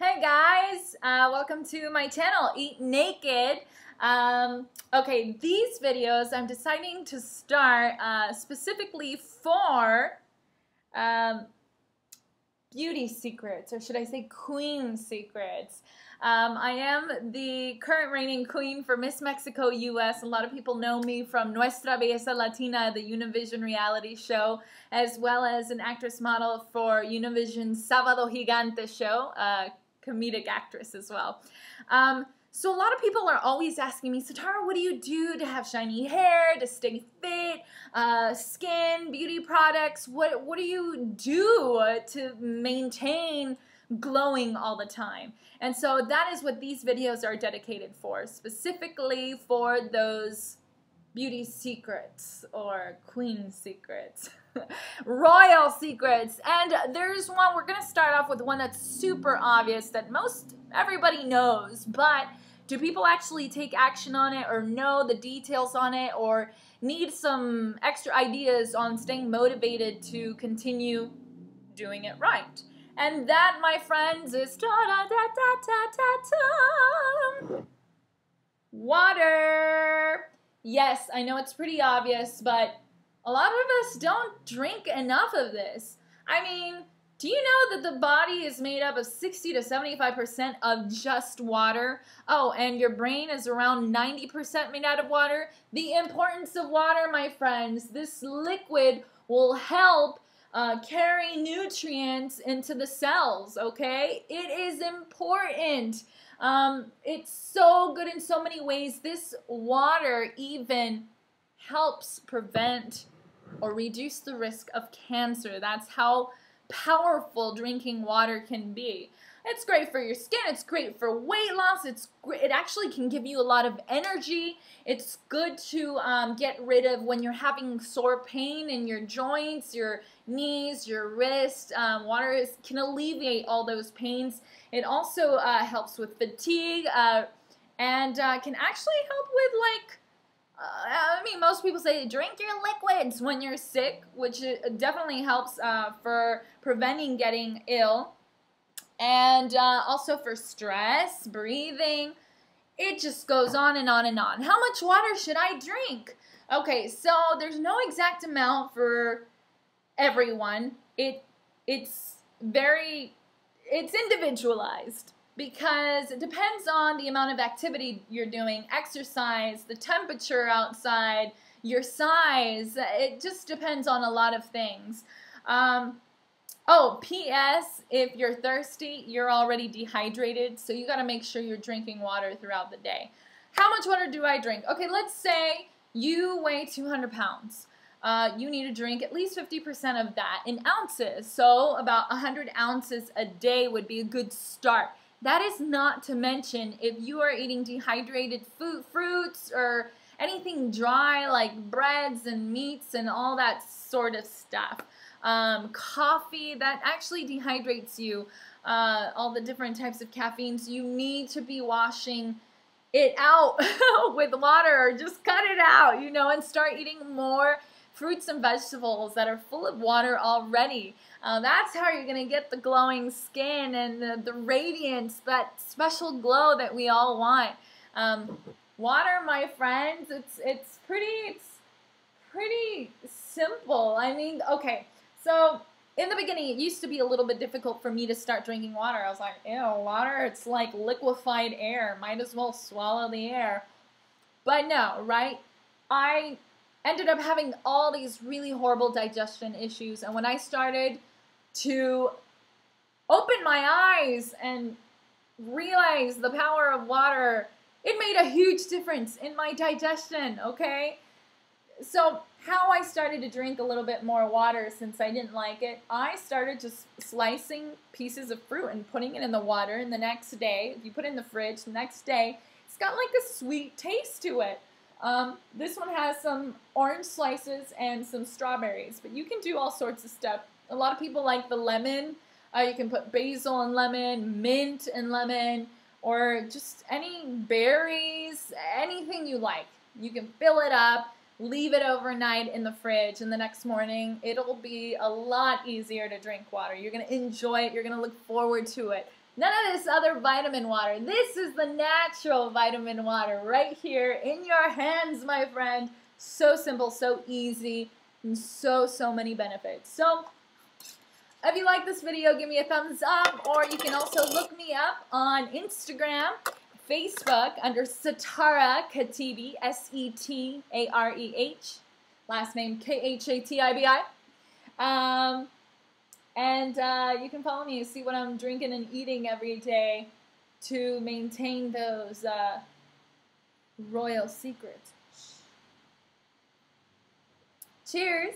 Hey guys, uh, welcome to my channel, Eat Naked. Um, okay, these videos I'm deciding to start uh, specifically for um, beauty secrets, or should I say queen secrets. Um, I am the current reigning queen for Miss Mexico US. A lot of people know me from Nuestra Belleza Latina, the Univision reality show, as well as an actress model for Univision's Sábado Gigante show, uh, comedic actress as well. Um, so a lot of people are always asking me, Setareh, what do you do to have shiny hair, to stay fit, uh, skin, beauty products? What what do you do to maintain glowing all the time? And so that is what these videos are dedicated for, specifically for those beauty secrets or queen secrets. royal secrets. And there's one, we're going to start off with one that's super obvious that most everybody knows, but do people actually take action on it or know the details on it or need some extra ideas on staying motivated to continue doing it right? And that, my friends, is da da da da da da da. Water. Yes, I know it's pretty obvious, but a lot of us don't drink enough of this. I mean, do you know that the body is made up of 60 to 75% of just water? Oh, and your brain is around 90% made out of water? The importance of water, my friends. This liquid will help uh, carry nutrients into the cells, okay? It is important. Um, it's so good in so many ways. This water even helps prevent or reduce the risk of cancer. That's how powerful drinking water can be. It's great for your skin. It's great for weight loss. It's great. It actually can give you a lot of energy. It's good to um, get rid of when you're having sore pain in your joints, your knees, your wrist. Um, water is, can alleviate all those pains. It also uh, helps with fatigue uh, and uh, can actually help with like uh, I mean, most people say drink your liquids when you're sick, which definitely helps uh, for preventing getting ill. And uh, also for stress, breathing. It just goes on and on and on. How much water should I drink? Okay, so there's no exact amount for everyone. It it's very it's individualized because it depends on the amount of activity you're doing, exercise, the temperature outside, your size. It just depends on a lot of things. Um, oh, P.S. If you're thirsty, you're already dehydrated, so you got to make sure you're drinking water throughout the day. How much water do I drink? Okay, let's say you weigh 200 pounds. Uh, you need to drink at least 50% of that in ounces. So about 100 ounces a day would be a good start. That is not to mention if you are eating dehydrated food, fruits or anything dry like breads and meats and all that sort of stuff. Um, coffee, that actually dehydrates you. Uh, all the different types of caffeines, you need to be washing it out with water or just cut it out, you know, and start eating more fruits and vegetables that are full of water already. Uh, that's how you're going to get the glowing skin and the, the radiance, that special glow that we all want. Um, water, my friends, it's, it's pretty, it's pretty simple. I mean, okay, so in the beginning, it used to be a little bit difficult for me to start drinking water. I was like, ew, water, it's like liquefied air. Might as well swallow the air. But no, right? I ended up having all these really horrible digestion issues. And when I started to open my eyes and realize the power of water, it made a huge difference in my digestion, okay? So, how I started to drink a little bit more water since I didn't like it, I started just slicing pieces of fruit and putting it in the water. And the next day, if you put it in the fridge, the next day, it's got like a sweet taste to it. Um, this one has some orange slices and some strawberries, but you can do all sorts of stuff. A lot of people like the lemon. Uh, you can put basil and lemon, mint and lemon, or just any berries, anything you like. You can fill it up, leave it overnight in the fridge, and the next morning it'll be a lot easier to drink water. You're going to enjoy it, you're going to look forward to it. None of this other vitamin water. This is the natural vitamin water right here in your hands, my friend. So simple, so easy, and so, so many benefits. So, if you like this video, give me a thumbs up, or you can also look me up on Instagram, Facebook, under Setareh Khatibi, S-E-T-A-R-E-H, last name K-H-A-T-I-B-I. Um, and uh, you can follow me see what I'm drinking and eating every day to maintain those uh, royal secrets. Cheers!